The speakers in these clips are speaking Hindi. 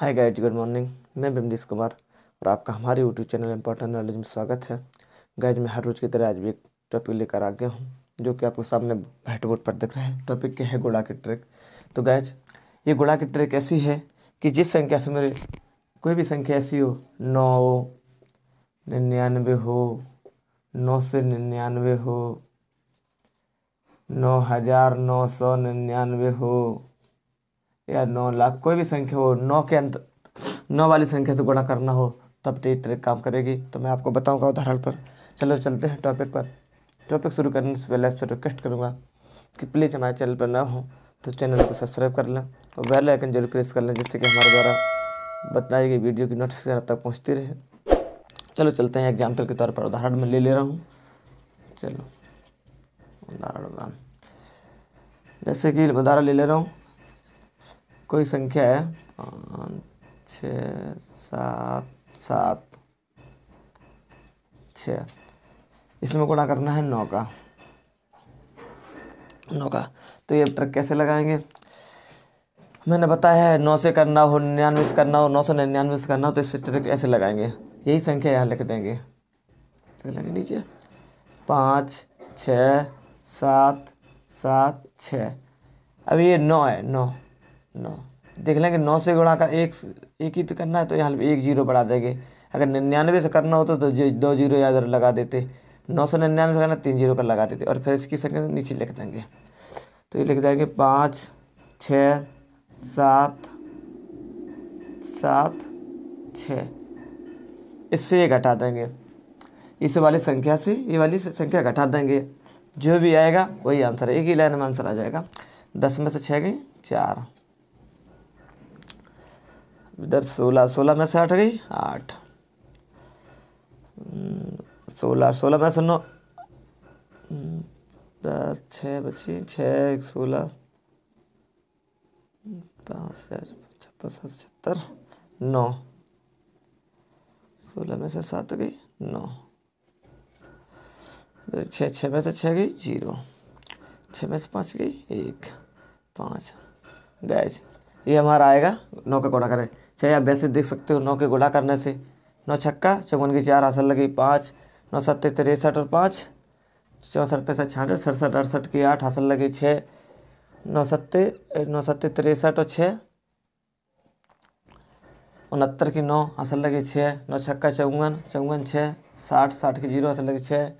हाय गाइज़ गुड मॉर्निंग मैं बिमदीश कुमार और आपका हमारे यूट्यूब चैनल इम्पोर्टेंट नॉलेज में स्वागत है। गाइज़ मैं हर रोज़ की तरह आज भी एक टॉपिक लेकर आ गया हूँ, जो कि आपको सामने व्हाइट बोर्ड पर दिख रहा है। टॉपिक क्या है? गुड़ा की ट्रिक तो गाइज़ ये गुड़ा की ट्रिक ऐसी है कि जिस संख्या से मेरे कोई भी संख्या ऐसी हो, नौ, निन्यानवे हो, नौ से निन्यानवे हो, नौ हज़ार नौ सौ निन्यानवे हो या नौ लाख, कोई भी संख्या हो, नौ के अंत, नौ वाली संख्या से गुणा करना हो, तब तो ट्रिक काम करेगी। तो मैं आपको बताऊँगा उदाहरण पर। चलो चलते हैं टॉपिक पर। टॉपिक शुरू करने से पहले आपसे रिक्वेस्ट करूँगा कि प्लीज़ हमारे चैनल पर ना हो तो चैनल को सब्सक्राइब कर लें और बेल आइकन ज़रूर प्रेस कर लें, जिससे कि हमारे द्वारा बताई गई वीडियो की नोटिफिकेशन आप तक पहुँचती रहे। चलो चलते हैं एग्ज़ाम्पल के तौर पर। उदाहरण में ले ले रहा हूँ। चलो, उदाहरण जैसे कि उदाहरण ले ले रहा हूँ। कोई संख्या है? पाँच, छ, सात सात। छ। इसमें गुणा करना है नौ का। नौ का। तो ये ट्रक कैसे लगाएँगे? मैंने बताया है, नौ से करना हो, निन्यानवे से करना हो, नौ सौ निन्यानवे से करना हो तो इससे ट्रिक ऐसे लगाएँगे। यही संख्या यहाँ लिख देंगे। लिख लेंगे नीचे। पाँच, छ, सात सात, छ। अब ये नौ है, नौ। नौ। देख लेंगे नौ से गुणा का एक एक ही तो करना है तो यहाँ एक ज़ीरो बढ़ा देंगे। अगर निन्यानवे से करना होता तो दो ज़ीरो याद लगा देते। नौ सौ निन्यानवे से करना, तीन ज़ीरो का लगा देते। और फिर इसकी संख्या नीचे लिख देंगे। तो ये लिख देंगे पाँच छ सात सात छ इससे ये घटा देंगे। इस वाली संख्या से ये वाली संख्या घटा देंगे। जो भी आएगा, वही आंसर है। एक ही लाइन में आंसर आ जाएगा। दस में से छः गई, चार। इधर सोलह सोलह में से आठ गई? आठ। सोलह सोलह में से नौ। दस छः बची। छः एक, सोलह। पाँच पचहत्तर सतहत्तर नौ। सोलह में से सात गई। नौ। छः छः में से छः गई। ज़ीरो। छः में से पाँच गई। एक। पाँच। गैज ये हमारा आएगा। नौ का गुणा करें। चाहे आप वैसे देख सकते हो नौ के गुणा करने से। नौ छक्का, चौवन की चार हासिल लगी पाँच, नौ सत्तर तिरसठ और पाँच, चौंसठ पैंसठ छियासठ सड़सठ अड़सठ की आठ हासिल लगी छः, नौ सत्तर नौ सत्तर तिरसठ और छः, उनहत्तर की नौ हासिल लगी छः, नौ छक्का चौवन चौवन छः, साठ साठ की ज़ीरो हासिल लगी छः,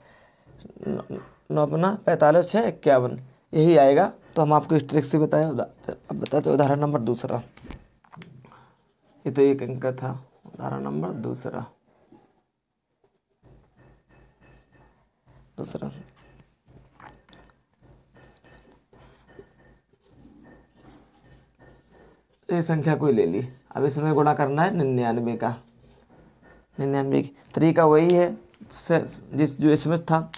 नौ अपना पैंतालीस छः इक्यावन। यही आएगा। तो हम आपको इस ट्रिक से बताएँ, अब बताते उदाहरण नंबर दूसरा। ये तो एक अंक था। उदाहरण नंबर दूसरा। दूसरा। ये संख्या कोई ले ली। अब इसमें गुणा करना है निन्यानवे का। निन्यानवे की तरीका वही है। जिस जो इसमें था।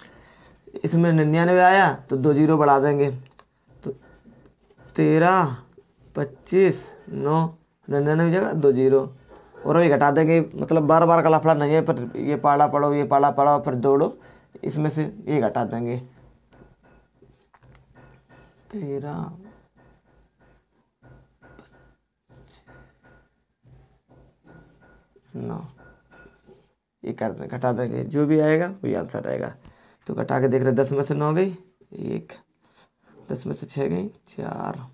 इसमें निन्यानवे आया तो दो ज़ीरो बढ़ा देंगे। तो तेरह, पच्चीस, नौ निन्यानवे जगह, दो ज़ीरो। और वही घटा देंगे मतलब बार बार का लफड़ा नहीं है, पर ये पाड़ा पढ़ो ये पाड़ा पढ़ो फिर दौड़ो। इसमें से ये घटा देंगे। तेरह नौ, ये कर दें, घटा देंगे। जो भी आएगा, वही आंसर आएगा। तो घटा के देख रहे दस में से नौ गई, एक, दस में से छः गई, चार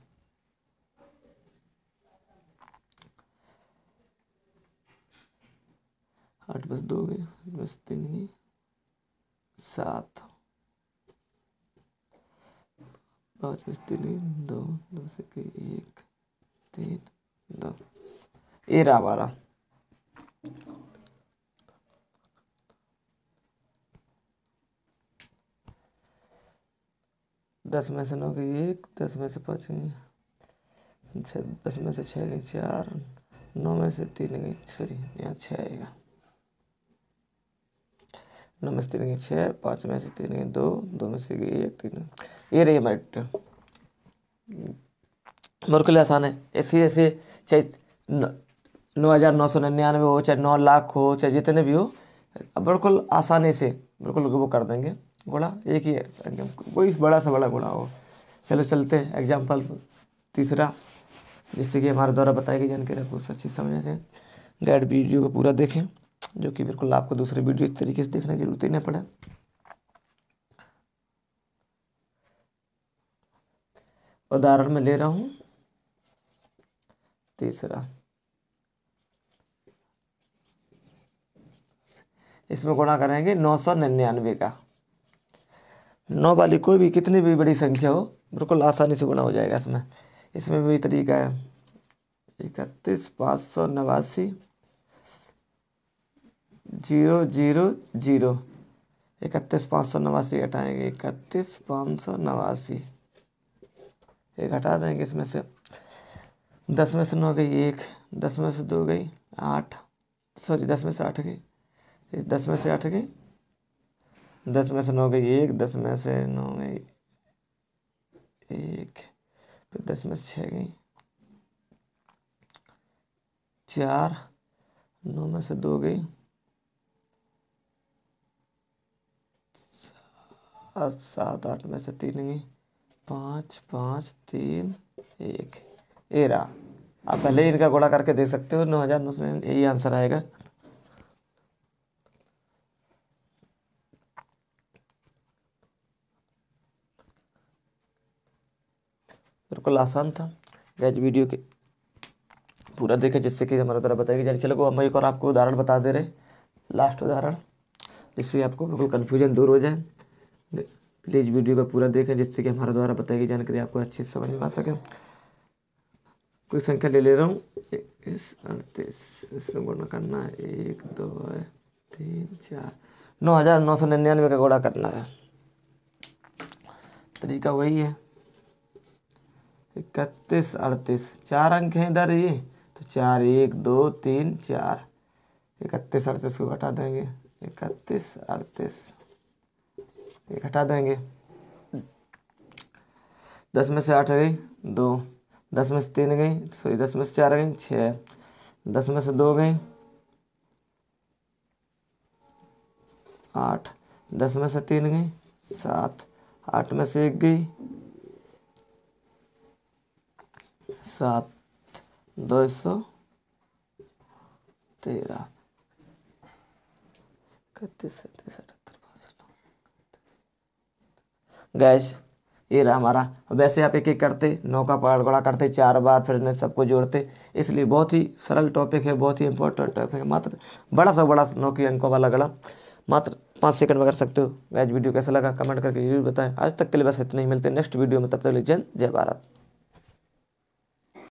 आठ बस दो गई बस तीन गई सात। पाँच बस तीन गई दो दो से गई एक, तीन, दो। ये रहा हमारा। दस में से नौ गई एक, दस में से पाँच गई छः दस में से छः गई चार, नौ में से तीन गई सॉरी, यहाँ छः आएगा नौ में से तीन गई छः पाँच में से तीन गई दो दो में से गई एक, तीन। ये रही हमारी मेरे के लिए आसान है। ऐसे ऐसे, चाहे नौ हज़ार नौ सौ निन्यानवे हो, चाहे नौ लाख हो, चाहे जितने भी हो बिल्कुल आसानी से, बिल्कुल वो कर देंगे। गुणा एक ही है कोई बड़ा सा बड़ा गुणा हो। चलो चलते हैं। एग्ज़ाम्पल तीसरा, जिससे कि हमारे द्वारा बताई गई जानकारी आपको अच्छी समझने से। गाइड वीडियो को पूरा देखें। जो कि बिल्कुल आपको दूसरे वीडियो इस तरीके से देखने की ज़रूरत ही नहीं पड़े। उदाहरण में ले रहा हूँ। तीसरा। इसमें गुणा करेंगे नौ सौ निन्यानवे का। नौ वाली कोई भी कितनी भी बड़ी संख्या हो, बिल्कुल आसानी से गुणा हो जाएगा इसमें। इसमें भी तरीका है। इकतीस, पाँच सौ नवासी। Zero zero zero. इकतीस पाँच सौ नवासी हटाएँगे। इकतीस पाँच सौ नवासी। एक हटा देंगे इसमें से। दस में से नौ गई एक, दस में से दो गई आठ, सॉरी, दस में से आठ गई। दस में से आठ गई, दस में से नौ गई एक, दस में से नौ गई एक, फिर दस में से छः गई चार, नौ में से दो गई सात आठ में से तीन गई पाँच पाँच, तीन, एक। ए रहा आप पहले ही इनका गुणा करके देख सकते हो, नौ हज़ार नौ सौ यही आंसर आएगा। बिल्कुल आसान था। गैज, वीडियो के पूरा देखें, जिससे कि हमारा द्वारा बताएगी जाए चलो, हम एक और आपको उदाहरण बता दे रहे लास्ट उदाहरण, जिससे आपको बिल्कुल कन्फ्यूज़न दूर हो जाए। प्लीज़ वीडियो को पूरा देखें, जिससे कि हमारे द्वारा बताई गई जानकारी आपको अच्छी से समझ में आ सके। कोई संख्या ले ले रहा हूँ। इस अड़तीस, इसमें गुणा करना है। एक, दो है तीन, चार। नौ हज़ार नौ सौ निन्यानवे का गुणा करना है। तरीका वही है। इकतीस, अड़तीस। चार अंक हैं इधर ये तो चार, एक, दो, तीन, चार। इकतीस, अड़तीस को घटा देंगे। इकतीस, अड़तीस। हटा देंगे। दस में से आठ गई, दो। दस में से तीन गई सॉरी दस में से चार गई छः दस में से दो गई, आठ। दस में से तीन गई, सात। आठ में से एक गई, सात। दो सौ तेरह। इकतीस, सैंतीस गैस, ये रहा हमारा। वैसे आप एक एक करते, नौ का पड़गड़ा करते, चार बार फिर इन्हें सबको जोड़ते। इसलिए बहुत ही सरल टॉपिक है, बहुत ही इंपॉर्टेंट टॉपिक है। मात्र बड़ा सा बड़ा नौ के अंकों वाला गड़ा। मात्र पाँच सेकंड में कर सकते हो। गैस, वीडियो कैसा लगा? कमेंट करके ज़रूर बताएँ। आज तक के लिए बस इतना ही। मिलते हैं नेक्स्ट वीडियो में। तब तक जय जय भारत।